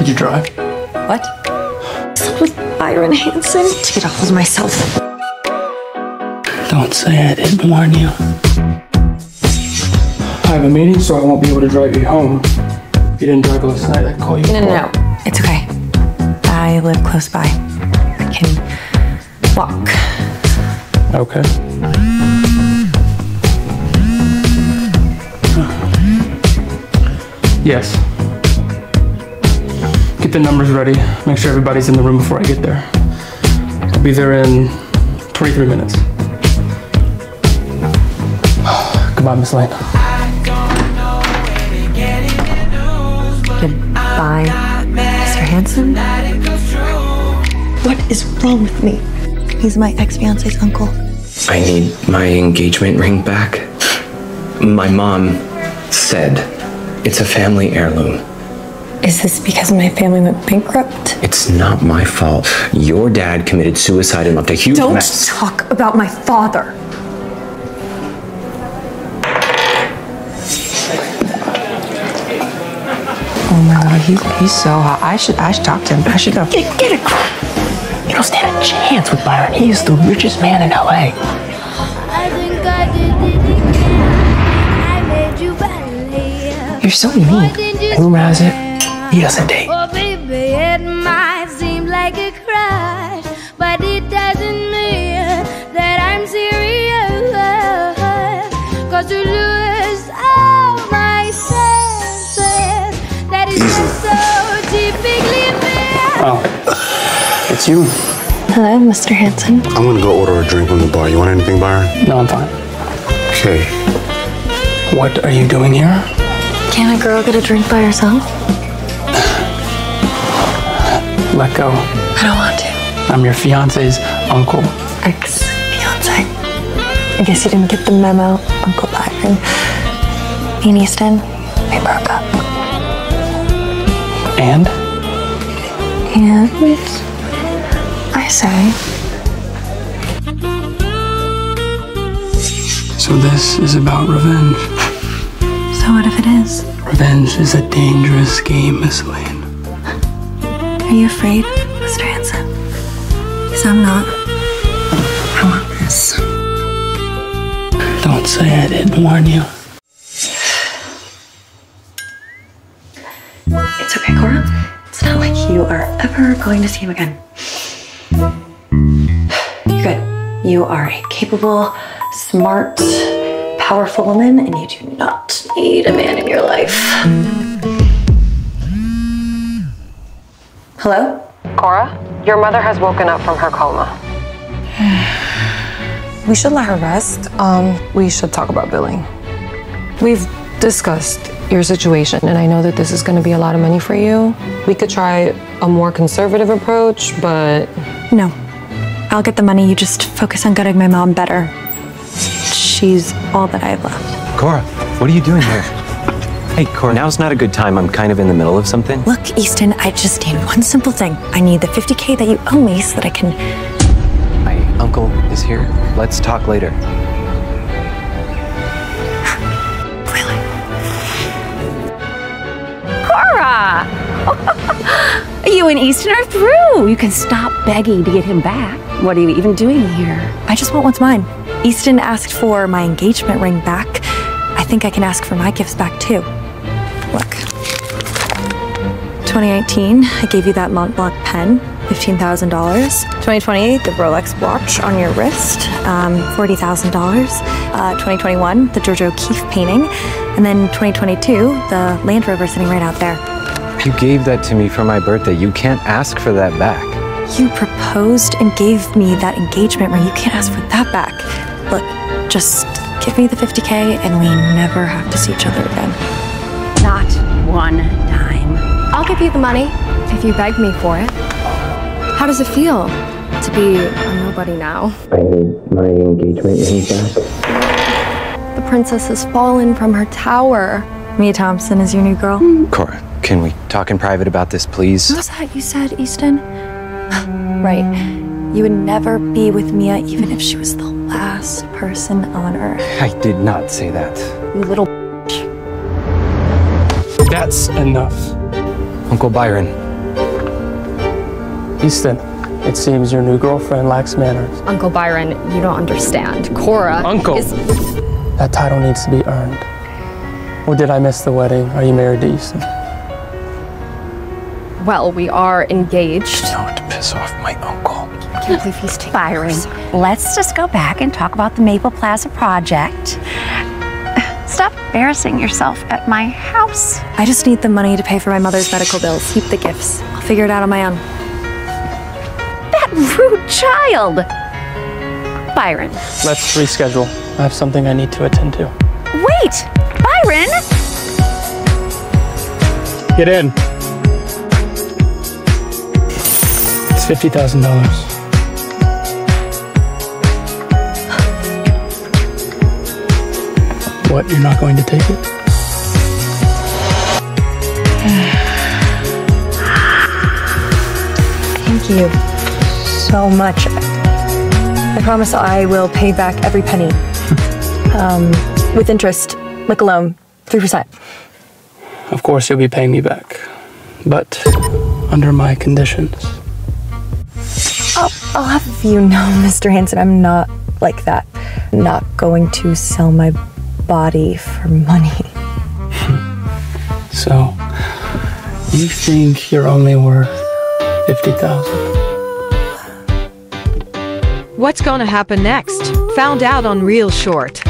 Did you drive? What? Slept with Byron Hanson to get off of myself. Don't say I didn't warn you. I have a meeting, so I won't be able to drive you home. If you didn't drive last night, I'd call you. No, no, no. It's okay. I live close by. I can walk. Okay. Yes. Get the numbers ready. Make sure everybody's in the room before I get there. I'll be there in 23 minutes. Goodbye, Miss Lane. Goodbye, Mr. Hanson. What is wrong with me? He's my ex fiance's uncle. I need my engagement ring back. My mom said it's a family heirloom. Is this because my family went bankrupt? It's not my fault. Your dad committed suicide and left a huge Don't mess. talk about my father. Oh my god, he, he's so hot. I should I should talk to him. I should go. Get, get it. You don't stand a chance with Byron. He is the richest man in LA. I think I did it again. I made you believe. You're so mean. And rumor has it, he doesn't date. Oh, baby, it might seem like a crush, but it doesn't mean that I'm serious. Cause you lose all my senses. That is just so typically me. Oh, it's you. Hello, Mr. Hanson. I'm gonna go order a drink from the bar. You want anything, Byron? No, I'm fine. Okay. What are you doing here? Can a girl get a drink by herself? Let go. I don't want to. I'm your fiance's uncle. Ex fiance. I guess you didn't get the memo, Uncle Byron. Me and Easton, we broke up. And? And I say, So this is about revenge. so what if it is? Revenge is a dangerous game, Miss Lane. Are you afraid, Mr. Hanson? Because I'm not. I want this. Don't say I didn't warn you. It's okay, Cora. It's not like you are ever going to see him again. You're good. You are a capable, smart, powerful woman, and you do not need a man in your life. Hello? Cora, your mother has woken up from her coma. We should let her rest. Um, we should talk about billing. We've discussed your situation, and I know that this is going to be a lot of money for you. We could try a more conservative approach, but No. I'll get the money. You just focus on getting my mom better. She's all that I have left. Cora, what are you doing here? Hey, Cora, now's not a good time. I'm kind of in the middle of something. Look, Easton, I just need one simple thing. I need the 50K that you owe me so that I can. My uncle is here. Let's talk later. Really? Cora! you and Easton are through. You can stop begging to get him back. What are you even doing here? I just want what's mine. Easton asked for my engagement ring back. I think I can ask for my gifts back too. 2019, I gave you that Montblanc pen, $15,000. 2020, the Rolex watch on your wrist, um, $40,000. Uh, 2021, the Georgia O'Keeffe painting. And then 2022, the Land Rover sitting right out there. You gave that to me for my birthday. You can't ask for that back. You proposed and gave me that engagement ring. You can't ask for that back. Look, just give me the 50K and we never have to see each other again. Not one dime. I'll give you the money if you beg me for it. How does it feel to be a nobody now? I need my engagement ring back. The princess has fallen from her tower. Mia Thompson is your new girl. Cora, can we talk in private about this, please? What was that you said, Easton? right. You would never be with Mia even if she was the last person on earth. I did not say that. You little That's enough. Uncle Byron, Easton, it seems your new girlfriend lacks manners. Uncle Byron, you don't understand. Cora Uncle! is That title needs to be earned. Or did I miss the wedding? Are you married to Easton? well, we are engaged. Not to piss off my uncle. I can't believe he's taking Byron, let's just go back and talk about the Maple Plaza project. Stop embarrassing yourself at my house. I just need the money to pay for my mother's medical bills. Keep the gifts. I'll figure it out on my own. That rude child! Byron. Let's reschedule. I have something I need to attend to. Wait! Byron! Get in. It's $50,000. What? You're not going to take it? Thank you so much. I promise I will pay back every penny. um, with interest, like a loan, 3%. Of course, you'll be paying me back, but under my conditions. I'll, I'll have you know, Mr. Hanson, I'm not like that. Not going to sell my body for money. So, you think you're only worth fifty thousand? What's going to happen next? Found out on ReelShort.